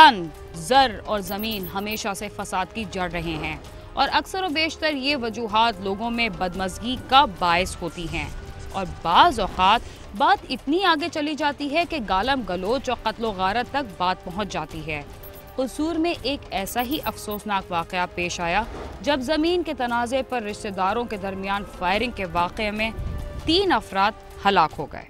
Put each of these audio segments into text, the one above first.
सन जर और ज़मीन हमेशा से फसाद की जड़ रहे हैं। और अक्सर और बेशतर ये वजूहत लोगों में बदमजगी का बायस होती हैं। और बाज़ औक़ात बात इतनी आगे चली जाती है कि गालम गलोच और कत्ल गारत तक बात पहुँच जाती है। कसूर में एक ऐसा ही अफसोसनाक वाक़ पेश आया, जब ज़मीन के तनाज़े पर रिश्तेदारों के दरमियान फायरिंग के वाक़े में तीन अफराद हलाक हो गए।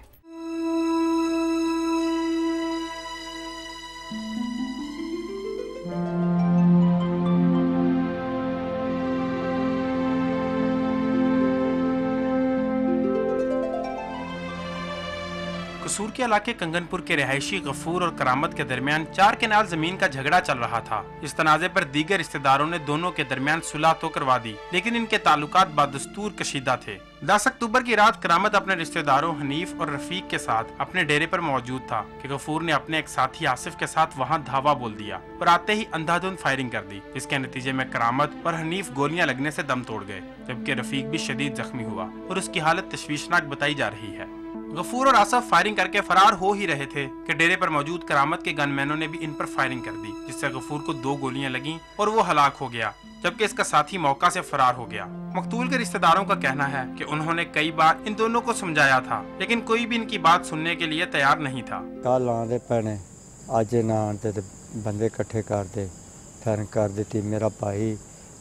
कसूर के इलाके कंगनपुर के रिहायशी गफूर और करामत के दरमियान चार केनाल ज़मीन का झगड़ा चल रहा था। इस तनाजे पर दीगर रिश्तेदारों ने दोनों के दरमियान सुलह तो करवा दी, लेकिन इनके ताल्लुकात बदस्तूर कशीदा थे। दस अक्टूबर की रात करामत अपने रिश्तेदारों हनीफ और रफीक के साथ अपने डेरे पर मौजूद था कि गफूर ने अपने एक साथी आसिफ के साथ वहाँ धावा बोल दिया और आते ही अंधाधुंध फायरिंग कर दी। इसके नतीजे में करामत और हनीफ गोलियाँ लगने से दम तोड़ गए, जबकि रफीक भी शदीद जख्मी हुआ और उसकी हालत तशवीशनाक बताई जा रही है। गफूर और आसफ फायरिंग करके फरार हो ही रहे थे कि डेरे पर मौजूद करामत के गनमैनों ने भी इन पर फायरिंग कर दी, जिससे गफूर को दो गोलियाँ लगी और वो हलाक हो गया, जबकि इसका साथी मौका से फरार हो गया। मकतूल के रिश्तेदारों का कहना है कि उन्होंने कई बार इन दोनों को समझाया था, लेकिन कोई भी इनकी बात सुनने के लिए तैयार नहीं था। कल आते भैने अज ना आते बंदे इकट्ठे कर दे फायरिंग कर देती मेरा भाई,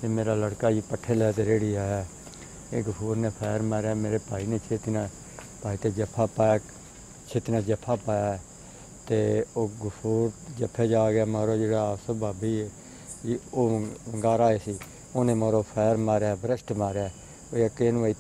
मेरा लड़का ये पट्ठे लेते रेड़ी आया गफूर ने फायर मारा, मेरे भाई ने छेती ਭਾਈ ਤੇ ਜੱਫਾ ਪਾਇਆ, ਛੇਤੀ ਨਾਲ ਜੱਫਾ ਪਾਇਆ ਤੇ ਉਹ ਗਫੂਰ ਜੱਫੇ ਜਾ ਗਿਆ ਮਾਰੋ ਜਿਹੜਾ ਆਸਫ ਬਾਬੀ ਹੈ ਜੀ, ਉਹ ਵੰਗਾਰਾ ਆਇਆ ਸੀ, ਉਹਨੇ ਮਾਰੋ ਫਾਇਰ ਮਾਰਿਆ, ਬ੍ਰਸ਼ਟ ਮਾਰਿਆ। यकीन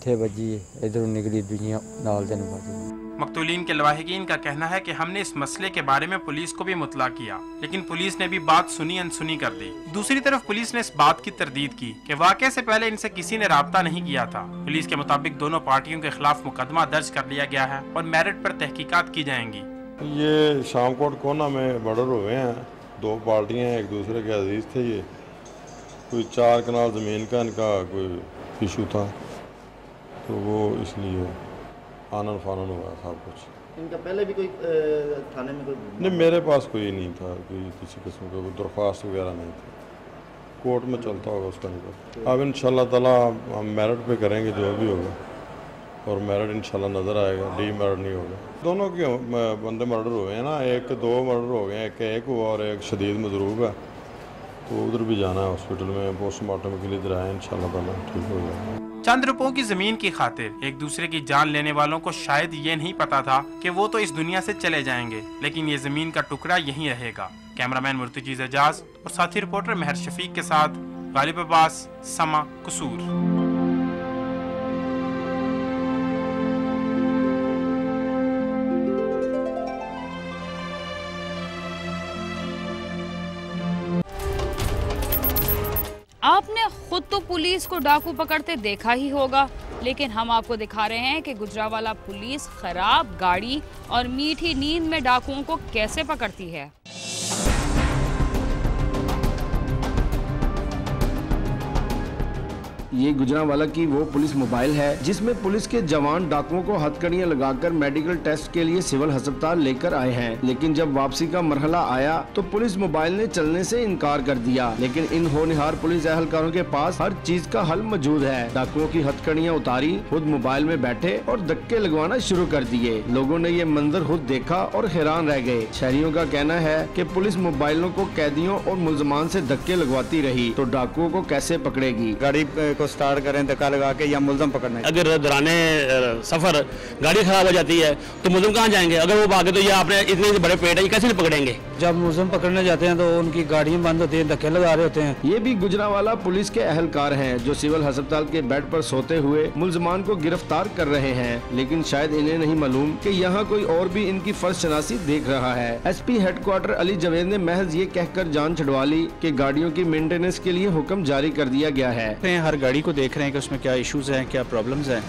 के लवाहकीन का कहना है कि हमने इस मसले के बारे में पुलिस को भी मुतला किया लेकिन पुलिस ने भी बात सुनी अनसुनी कर दी। दूसरी तरफ़ पुलिस ने इस बात की तरदीद की कि वाक़े से पहले इनसे किसी ने रबता नहीं किया था। पुलिस के मुताबिक दोनों पार्टियों के खिलाफ मुकदमा दर्ज कर लिया गया है और मेरिट पर तहकीकात की जाएँगी। ये शामकोट कोना में बर्डर हुए हैं। दो पार्टियाँ एक दूसरे के अज़ीज़ थे ये। कोई चार कनाल ज़मीन का इनका कोई इशू था तो वो इसलिए आनन फानन हुआ सब कुछ। इनका पहले भी कोई थाने में कोई नहीं मेरे पास कोई नहीं था कोई किसी किस्म का कोई दरख्वास्त वगैरह नहीं थी। कोर्ट में चलता होगा उसका नहीं अब इन ताला हम मेरिट पे करेंगे जो भी होगा। और मेरिट इंशाल्लाह नज़र आएगा डी मेरिट नहीं होगा। दोनों के बंदे मर्डर हुए हैं ना एक दो मर्डर हो गए एक एक हुआ और एक शदीद मजरूब है। उधर भी जाना है हॉस्पिटल में, पोस्टमार्टम के लिए आए, इंशाल्लाह ताला, ठीक हो जाएगा। चंद रुपयों की ज़मीन की खातिर एक दूसरे की जान लेने वालों को शायद ये नहीं पता था कि वो तो इस दुनिया से चले जाएँगे, लेकिन ये ज़मीन का टुकड़ा यही रहेगा। कैमरामैन मुर्तजीज एजाज और साथी रिपोर्टर मेहर शफीक के साथ गालिब अब्बास, समा, कसूर। आपने खुद तो पुलिस को डाकू पकड़ते देखा ही होगा, लेकिन हम आपको दिखा रहे हैं कि गुजरावाला पुलिस खराब गाड़ी और मीठी नींद में डाकुओं को कैसे पकड़ती है। ये गुजरावाला की वो पुलिस मोबाइल है, जिसमें पुलिस के जवान डाकुओं को हथकड़ियाँ लगाकर मेडिकल टेस्ट के लिए सिविल अस्पताल लेकर आए हैं। लेकिन जब वापसी का मरहला आया तो पुलिस मोबाइल ने चलने से इनकार कर दिया। लेकिन इन होनहार पुलिस एहलकारों के पास हर चीज़ का हल मौजूद है। डाकुओं की हथकड़ियाँ उतारी, खुद मोबाइल में बैठे और धक्के लगवाना शुरू कर दिए। लोगों ने ये मंजर खुद देखा और हैरान रह गए। शहरियों का कहना है कि पुलिस मोबाइलों को कैदियों और मुलजमान से धक्के लगवाती रही तो डाकुओं को कैसे पकड़ेगी? गाड़ी को स्टार्ट करें धक्का लगा के या मुलम पकड़ना अगर दौराने सफ़र गाड़ी खराब हो जाती है तो मुलम कहाँ जाएँगे? अगर वो भागे तो ये आपने इतने बड़े पेड़ है ये कैसे नहीं पकड़ेंगे? जब मुलम पकड़ने जाते हैं तो उनकी गाड़ियाँ बंद होती हैं धक्के लगा रहे होते हैं। ये भी गुजरावाला पुलिस के अहलकार हैं जो सिविल अस्पताल के बेड पर सोते हुए मुलजमान को गिरफ़्तार कर रहे हैं। लेकिन शायद इन्हें नहीं मालूम कि यहाँ कोई और भी इनकी फ़र्ज़ शनासी देख रहा है। S SP headquarter Ali Javed ने महज ये कहकर जान छुड़वा ली कि गाड़ियों की मेंटेनेंस के लिए हुक्म जारी कर दिया गया है। हैं, हर गाड़ी को देख रहे हैं कि उसमें क्या इश्यूज़ हैं, क्या प्रॉब्लम्स हैं,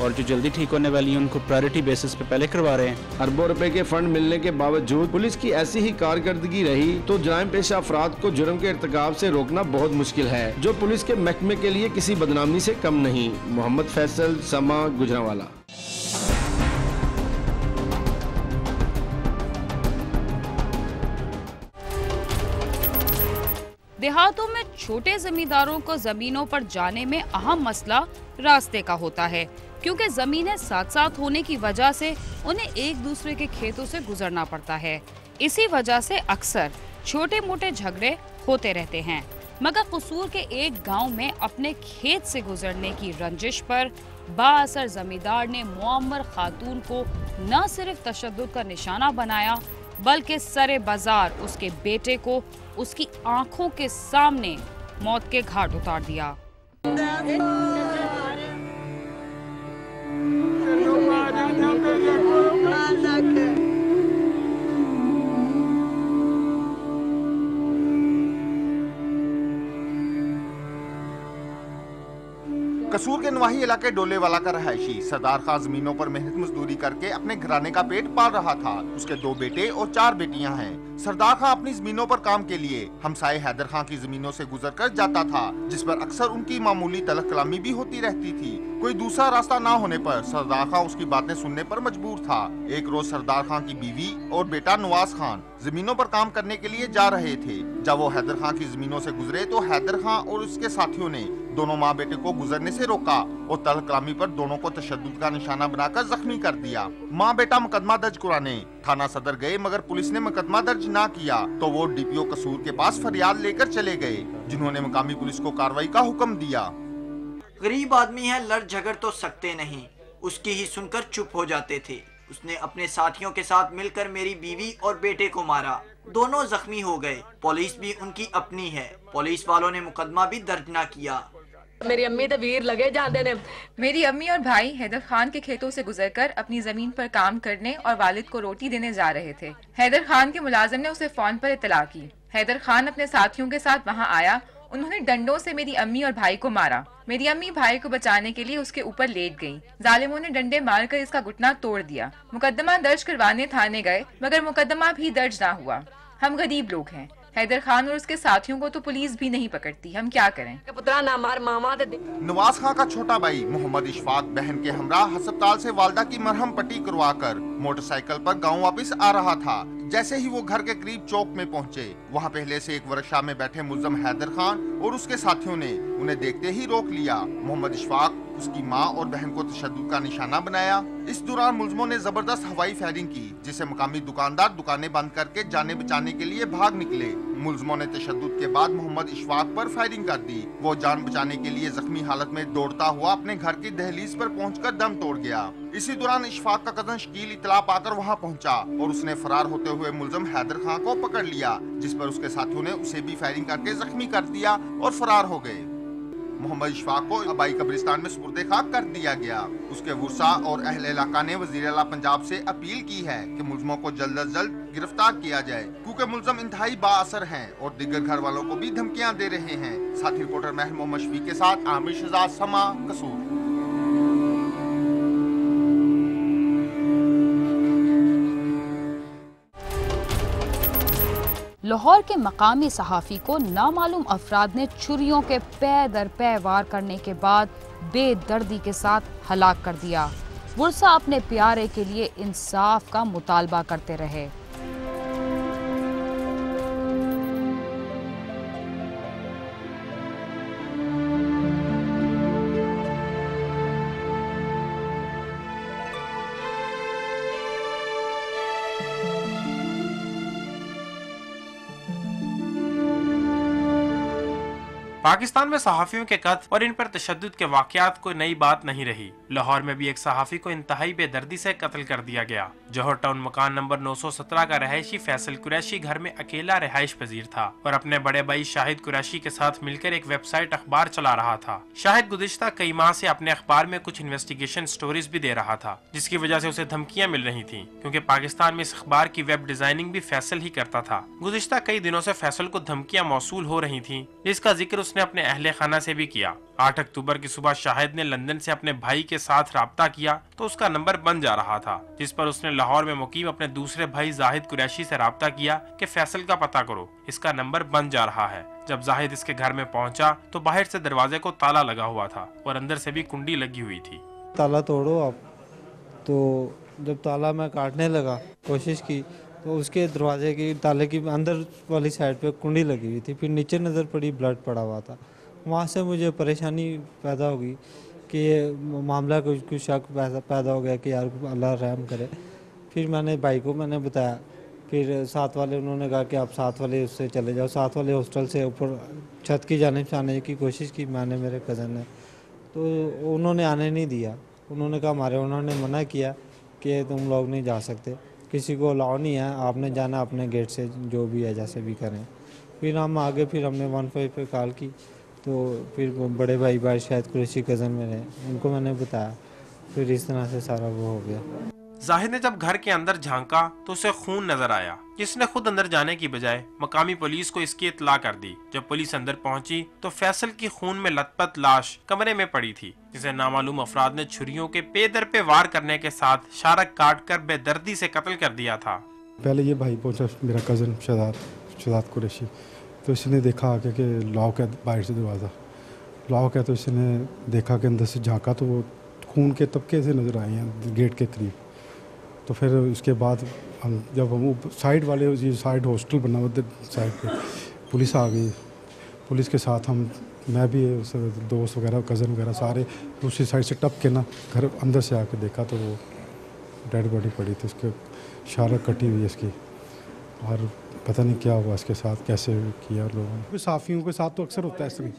और जो जल्दी ठीक होने वाली हैं, उनको प्रायोरिटी बेसिस पे पहले करवा रहे हैं। अरबों रुपए के फंड मिलने के बावजूद पुलिस की ऐसी ही कारकर्दगी रही तो जराइम पेशा अफराद को जुर्म के इरतकाब से रोकना बहुत मुश्किल है, जो पुलिस के महकमे के लिए किसी बदनामी से कम नहीं। मोहम्मद फैसल, समा, गुजरावाला। देहातों में छोटे जमींदारों को जमीनों पर जाने में अहम मसला रास्ते का होता है, क्योंकि जमीनें साथ साथ होने की वजह से उन्हें एक दूसरे के खेतों से गुजरना पड़ता है। इसी वजह से अक्सर छोटे मोटे झगड़े होते रहते हैं, मगर कसूर के एक गाँव में अपने खेत से गुजरने की रंजिश पर बासर जमींदार ने मुअम्मर खातून को न सिर्फ़ तशद का निशाना बनाया, बल्कि सरे बाज़ार उसके बेटे को उसकी आँखों के सामने मौत के घाट उतार दिया। कसूर के नवाही इलाके डोलेवाला का रहायशी। सरदार खान जमीनों पर मेहनत मजदूरी करके अपने घराने का पेट पाल रहा था। उसके दो बेटे और चार बेटियाँ हैं। सरदार खान अपनी जमीनों पर काम के लिए हमसाए हैदर खान की जमीनों से गुजर कर जाता था, जिस पर अक्सर उनकी मामूली तलक कलामी भी होती रहती थी। कोई दूसरा रास्ता ना होने पर सरदार खान उसकी बातें सुनने पर मजबूर था। एक रोज सरदार खान की बीवी और बेटा नवाज़ खान जमीनों पर काम करने के लिए जा रहे थे। जब वो हैदर खान की जमीनों से गुजरे तो हैदर खान और उसके साथियों ने दोनों माँ बेटे को गुजरने से रोका और तल कलामी पर दोनों को तशद का निशाना बनाकर जख्मी कर दिया। माँ बेटा मुकदमा दर्ज कराने। थाना सदर गए, मगर पुलिस ने मुकदमा दर्ज ना किया तो वो डीपीओ कसूर के पास फरियाद लेकर चले गए, जिन्होंने मकामी पुलिस को कार्रवाई का हुक्म दिया। गरीब आदमी है, लड़ झगड़ तो सकते नहीं। उसकी ही सुनकर चुप हो जाते थे। उसने अपने साथियों के साथ मिलकर मेरी बीवी और बेटे को मारा। दोनों जख्मी हो गए। पुलिस भी उनकी अपनी है। पुलिस वालों ने मुकदमा भी दर्ज न किया। मेरी अम्मी तो वीर लगे जाते ने। मेरी अम्मी और भाई हैदर खान के खेतों से गुजरकर अपनी ज़मीन पर काम करने और वालिद को रोटी देने जा रहे थे। हैदर खान के मुलाजिम ने उसे फ़ोन पर इतला की। हैदर खान अपने साथियों के साथ वहाँ आया। उन्होंने डंडों से मेरी अम्मी और भाई को मारा। मेरी अम्मी भाई को बचाने के लिए उसके ऊपर लेट गई। जालिमों ने डंडे मारकर इसका घुटना तोड़ दिया। मुकदमा दर्ज करवाने थाने गए, मगर मुकदमा भी दर्ज ना हुआ। हम गरीब लोग हैं। हैदर खान और उसके साथियों को तो पुलिस भी नहीं पकड़ती। हम क्या करें? पुत्रा ना मार मामा नवाज़ खान का छोटा भाई मोहम्मद इशफाक बहन के हमरा अस्पताल से वालदा की मरहम पट्टी करवा कर मोटरसाइकिल पर गाँव वापस आ रहा था। जैसे ही वो घर के करीब चौक में पहुँचे, वहाँ पहले से एक वर्कशॉप में बैठे मुलजम हैदर खान और उसके साथियों ने उन्हें देखते ही रोक लिया। मोहम्मद इशफाक, उसकी माँ और बहन को तशद का निशाना बनाया। इस दौरान मुलजमों ने ज़बरदस्त हवाई फायरिंग की, जिसे मकामी दुकानदार दुकानें बंद करके जाने बचाने के लिए भाग निकले। मुलजमों ने तशद के बाद मोहम्मद इशफाक पर फायरिंग कर दी। वो जान बचाने के लिए जख्मी हालत में दौड़ता हुआ अपने घर की दहलीज पर पहुंचकर दम तोड़ गया। इसी दौरान इशफाक का कदम शकील इतला पाकर वहाँ पहुँचा और उसने फरार होते हुए मुलजम हैदर खान को पकड़ लिया, जिस पर उसके साथियों ने उसे भी फायरिंग करके जख्मी कर दिया और फरार हो गए। मोहम्मद इशफाक को अबाई कब्रिस्तान में सुपुर्द खाक कर दिया गया। उसके वर्षा और अहल इलाका ने वज़ीर अला पंजाब से अपील की है कि मुलजमों को जल्द अज जल्द गिरफ़्तार किया जाए, क्योंकि मुलजम इंतहाई बासर हैं और दिग्गर घर वालों को भी धमकियाँ दे रहे हैं। साथी रिपोर्टर महल मोहम्मद शफी के साथ आमिर शहजाद, समा, कसूर। लाहौर के मकामी सहाफ़ी को नामालूम अफराद ने छुरियों के पै दर पै वार करने के बाद बेदर्दी के साथ हलाक कर दिया। वर्षा अपने प्यारे के लिए इंसाफ का मुतालबा करते रहे। पाकिस्तान में सहाफ़ियों के कत्ल और इन पर तशद के वाकत कोई नई बात नहीं रही। लाहौर में भी एक सहाफ़ी को इंतहाई बेदर्दी से कत्ल कर दिया गया। जौहर टाउन मकान नंबर 917 का रहायशी फैसल कुरैशी घर में अकेला रहायश पजीर था और अपने बड़े भाई शाहिद कुरैशी के साथ मिलकर एक वेबसाइट अखबार चला रहा था। शाहिद गुजश्ता कई माह से अपने अखबार में कुछ इन्वेस्टिगेशन स्टोरीज भी दे रहा था, जिसकी वजह से उसे धमकियाँ मिल रही थी, क्यूँकी पाकिस्तान में इस अखबार की वेब डिज़ाइनिंग भी फैसल ही करता था। गुजश्ता कई दिनों ऐसी फैसल को धमकियाँ मौसू हो रही थी, जिसका ज़िक्र उसने अपने अहले खाना ऐसी भी किया। आठ अक्टूबर की सुबह शाहिद ने लंदन से अपने भाई के साथ रबता किया तो उसका नंबर बन जा रहा था, जिस पर उसने लाहौर में मुकीम अपने दूसरे भाई जाहिद कुरैशी से रबता किया कि फैसल का पता करो, इसका नंबर बन जा रहा है। जब जाहिद इसके घर में पहुँचा तो बाहर से दरवाजे को ताला लगा हुआ था और अंदर से भी कुंडी लगी हुई थी। ताला तोड़ो आप। तो जब ताला मैं काटने लगा, कोशिश की तो उसके दरवाजे की, ताले की अंदर वाली साइड पे कुंडी लगी हुई थी। फिर नीचे नज़र पड़ी, ब्लड पड़ा हुआ था। वहाँ से मुझे परेशानी पैदा होगी कि ये मामला कुछ कुछ शक पैदा हो गया कि यार अल्लाह रहम करे। फिर मैंने, भाई को मैंने बताया। फिर साथ वाले, उन्होंने कहा कि आप साथ वाले उससे चले जाओ। साथ वाले हॉस्टल से ऊपर, छत की जाने से आने की कोशिश की मैंने, मेरे कज़न ने। तो उन्होंने आने नहीं दिया। उन्होंने कहा, हमारे उन्होंने मना किया कि तुम लोग नहीं जा सकते। किसी को अलाउ नहीं है। आपने जाना, अपने गेट से जो भी है, जैसे भी करें। फिर हम आगे, फिर हमने वन फाइव पे कॉल की। तो फिर वो बड़े भाई भाई शायद कुरेशी कज़न मेरे उनको मैंने बताया। फिर इस तरह से सारा वो हो गया। जाहिद ने जब घर के अंदर झांका तो उसे खून नज़र आया। जिसने खुद अंदर जाने की बजाय मकामी पुलिस को इसकी इतला कर दी। जब पुलिस अंदर पहुँची तो फैसल की खून में लथपथ लाश कमरे में पड़ी थी जिसे नामालूम अफराद ने छुरियों के पे दर पे वार करने के साथ शारक काट कर बेदर्दी से कत्ल कर दिया था। पहले ये भाई पहुँचा मेरा कज़न शहजाद शहजाद कुरैशी। तो इसने देखा आके कि लॉक है बाहर से दरवाज़ा। लॉक है तो इसने देखा कि अंदर से झांका तो वो खून के तबके से नज़र आए हैं, गेट के करीब। तो फिर उसके बाद हम, जब हम साइड वाले, ये साइड हॉस्टल बना हुआ साइड पे, पुलिस आ गई। पुलिस के साथ हम, मैं भी दोस्त वगैरह, कज़न वगैरह सारे दूसरी साइड से टप के ना, घर अंदर से आके देखा तो वो डेड बॉडी पड़ी थी, उसके, शारक कटी हुई इसकी। और पता नहीं क्या हुआ इसके साथ, कैसे किया लोगों ने। साफ़ियों के साथ तो अक्सर होता है इसमें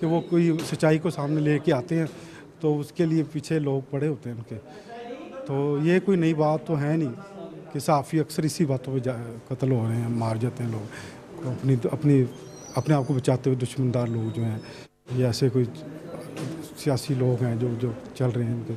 कि वो कोई सच्चाई को सामने लेके आते हैं तो उसके लिए पीछे लोग पड़े होते हैं उनके। तो ये कोई नई बात तो है नहीं कि साफ़ी अक्सर इसी बातों पे कत्ल हो रहे हैं, मार जाते हैं लोग। अपनी अपनी, अपने आप को बचाते हुए दुश्मनदार लोग जो हैं, ये ऐसे कोई सियासी लोग हैं जो जो चल रहे हैं इनके।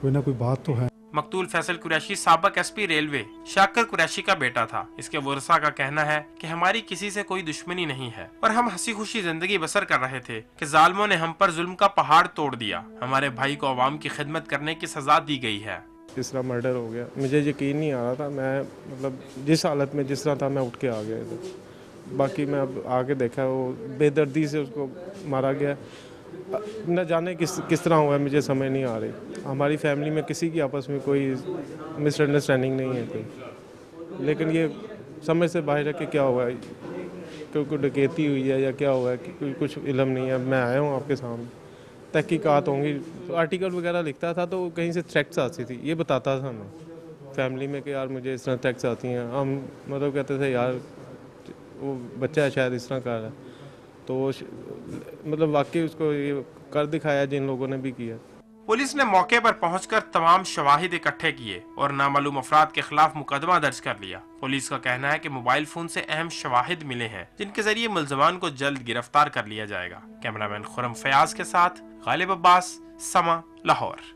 कोई ना कोई बात तो है। मकतूल फैसल कुरैशी सबक एसपी रेलवे, शाकर कुरैशी का बेटा था। इसके वर्षा का कहना है कि हमारी किसी से कोई दुश्मनी नहीं है, और हम हँसी खुशी ज़िंदगी बसर कर रहे थे कि जालमों ने हम पर जुल्म का पहाड़ तोड़ दिया। हमारे भाई को आवाम की खिदमत करने की सजा दी गई है। तीसरा मर्डर हो गया। मुझे यकीन नहीं आ रहा था, मैं मतलब जिस हालत में, जिस तरह था, मैं उठ के आ गया। बाकी मैं अब आके देखा, वो बेदर्दी से उसको मारा गया। न जाने किस किस तरह हुआ है, मुझे समझ नहीं आ रही। हमारी फैमिली में किसी की आपस में कोई मिसअंडरस्टैंडिंग नहीं है कोई। लेकिन ये समझ से बाहर है कि क्या हुआ है? क्योंकि डकैती हुई है या क्या हुआ है? कि कुछ इलम नहीं है। मैं आया हूँ आपके सामने। तहकीकात होंगी। तो आर्टिकल वगैरह लिखता था तो कहीं से थ्रेट्स आती थी। ये बताता था हमें फैमिली में कि यार मुझे इस तरह थ्रेट्स आती हैं। हम मतलब कहते थे, यार, वो बच्चा शायद इस तरह कर रहा है। तो मतलब वाकई उसको ये कर दिखाया जिन लोगों ने भी किया। पुलिस ने मौके पर पहुंचकर तमाम शवाहिद इकट्ठे किए और नामालूम अफराद के खिलाफ मुकदमा दर्ज कर लिया। पुलिस का कहना है कि मोबाइल फ़ोन से अहम शवाहिद मिले हैं, जिनके ज़रिए मुलजमान को जल्द गिरफ़्तार कर लिया जाएगा। कैमरामैन खुरम फयाज के साथ गालिब अब्बास, समा, लाहौर।